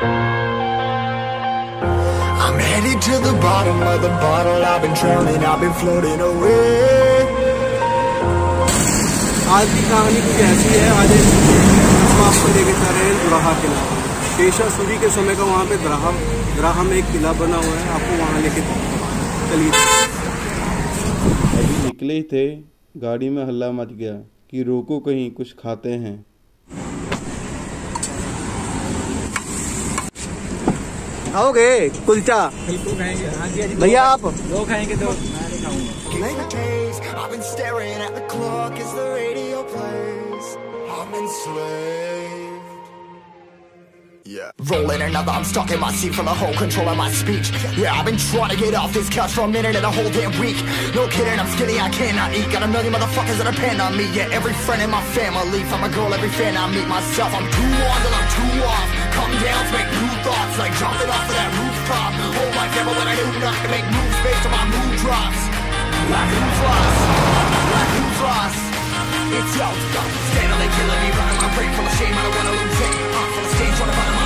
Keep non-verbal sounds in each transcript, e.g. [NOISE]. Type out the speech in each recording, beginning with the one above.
I'm headed to the bottom of the bottle. I've been drowning, I've been floating away. आज की कहानी कुछ ऐसी है आज हम आपको लेके जा रहे हैं द्राहा किला पेशा सूरी के समय का वहाँ पे द्राहा द्राहा में एक किला बना हुआ है आपको वहाँ लेके चलिए अभी निकले ही थे गाड़ी में हल्ला मच गया कि रोको कहीं कुछ खाते हैं खाओगे कुलचा भैया आप Late days, I've been staring at the clock as the radio plays. I'm enslaved. Yeah. Rolling another, I'm stuck in my seat from the whole control of my speech. Yeah, I've been trying to get off this couch for a minute and a whole damn week. No kidding, I'm skinny, I cannot eat. Got a million motherfuckers that depend on me. Yeah, every friend in my family, from a girl, every fan I meet myself. I'm too on till I'm too off. Come down to make new thoughts, like jumping off of that rooftop. Hold my camera when I do not to make moves based on my mood drops. Like who's lost? Like who's lost? It's yo, stand on they killing me, running my brain full of shame. I don't wanna lose it. Uh, full of stage, trying to find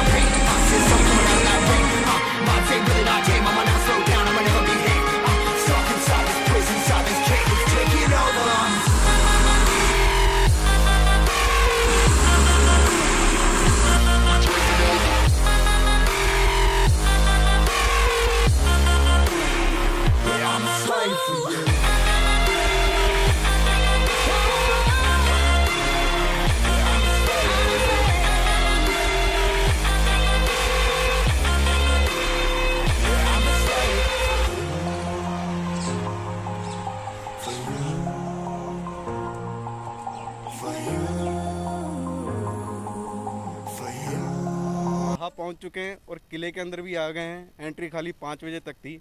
वहाँ पहुँच चुके हैं और किले के अंदर भी आ गए हैं। एंट्री खाली पाँच बजे तक थी,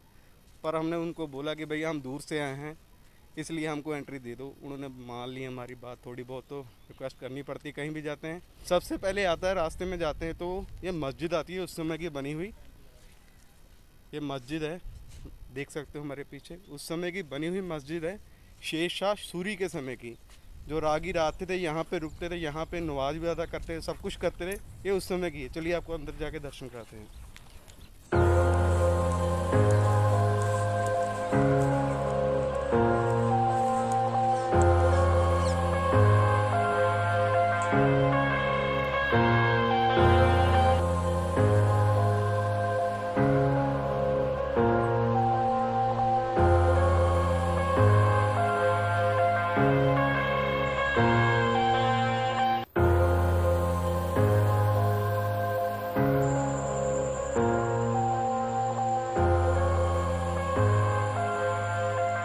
पर हमने उनको बोला कि भैया हम दूर से आए हैं, इसलिए हमको एंट्री दे दो। उन्होंने मान ली हमारी बात थोड़ी बहुत तो रिक्वेस्ट करनी पड़ती कहीं भी जाते हैं। सबसे पहले आता है, रास्ते में जाते हैं तो ये मस्जिद आती है, उस समय की बनी हुई। ये मस्जिद है, देख सकते हो हमारे पीछे। उस समय की बनी हुई मस्जिद है शेर शाह सूरी के समय की। जो रागी आते थे, यहाँ पे रुकते थे, यहाँ पे नवाज़ भी अदा करते थे, सब कुछ करते थे ये उस समय की है। चलिए आपको अंदर जाके दर्शन कराते हैं।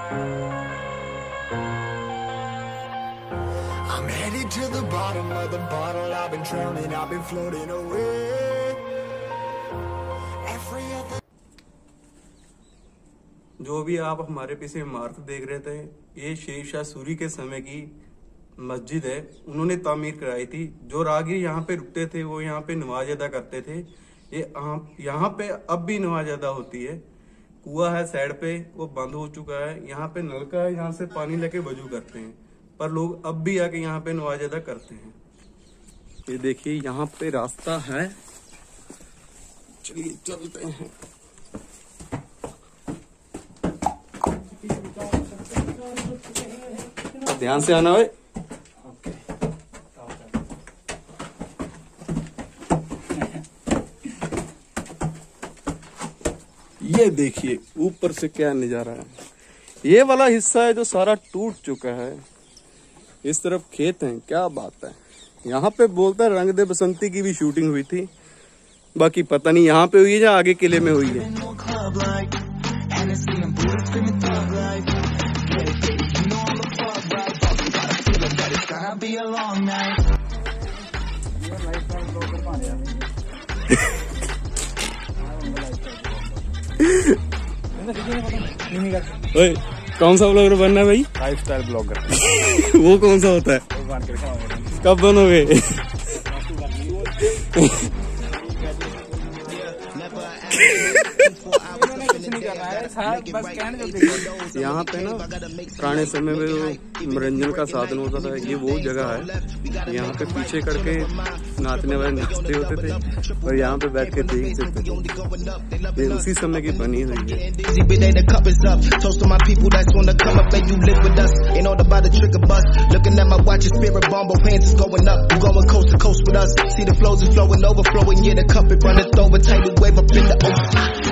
I'm headed to the bottom of the bottle. I've been drowning, I've been floating away. जो भी आप हमारे पीछे इमारत देख रहे थे ये शेर शाह सूरी के समय की मस्जिद है उन्होंने तामीर कराई थी जो रागी यहाँ पे रुकते थे वो यहाँ पे नमाज़ अदा करते थे ये यहाँ पे अब भी नमाज़ अदा होती है कुआ है साइड पे, वो बंद हो चुका है। यहाँ पे नलका है, यहाँ से पानी लेके वज़ू करते हैं। पर लोग अब भी आके यहाँ पे नमाज़ अदा करते हैं। ये देखिए, यहाँ पे रास्ता है। चलिए चलते हैं। ध्यान से आना है ये देखिए, ऊपर से क्या नज़ारा है। ये वाला हिस्सा है जो सारा टूट चुका है। इस तरफ़ खेत हैं, क्या बात है। यहाँ पे बोलता है रंग दे बसंती की भी शूटिंग हुई थी। बाकी पता नहीं यहाँ पे हुई है या आगे किले में हुई है। [LAUGHS] ओए कौन सा ब्लॉगर बनना है भाई? फाइव स्टार ब्लॉगर वो कौन सा होता है? कब बनोगे? [LAUGHS] [LAUGHS] यहाँ पे ना पुराने समय में जो मनोरंजन का साधन होता था ये वो जगह है यहाँ पे पीछे करके नाचने वाले नाचते होते थे और यहाँ पे बैठ के देख सकते थे ये उसी समय की बनी हुई है. See the flows is flowing, overflowing. Yeah, the cup it runneth over. Tidal wave up in the ocean.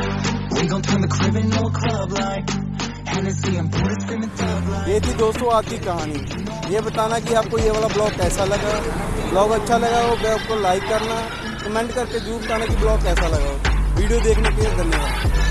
ये थी दोस्तों आज की कहानी। ये बताना कि आपको ये वाला ब्लॉग कैसा लगा। ब्लॉग अच्छा लगा हो ब्लॉग को लाइक करना कमेंट करके ज़रूर बताना कि ब्लॉग कैसा लगा हो। वीडियो देखने के लिए धन्यवाद।